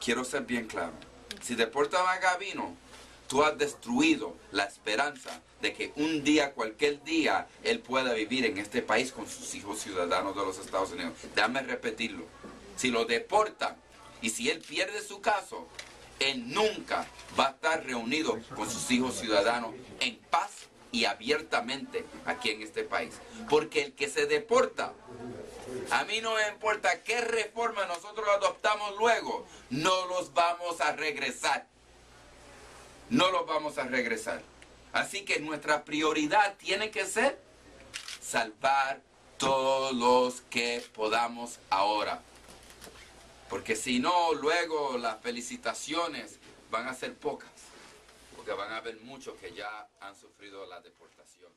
Quiero ser bien claro. Si deportan a Gabino, tú has destruido la esperanza de que un día, cualquier día, él pueda vivir en este país con sus hijos ciudadanos de los Estados Unidos. Déjame repetirlo. Si lo deportan y si él pierde su caso, él nunca va a estar reunido con sus hijos ciudadanos en paz y abiertamente aquí en este país. Porque el que se deporta, a mí no me importa qué reforma nosotros adoptamos luego, no los vamos a regresar. No los vamos a regresar. Así que nuestra prioridad tiene que ser salvar todos los que podamos ahora. Porque si no, luego las felicitaciones van a ser pocas. Porque van a haber muchos que ya han sufrido la deportación.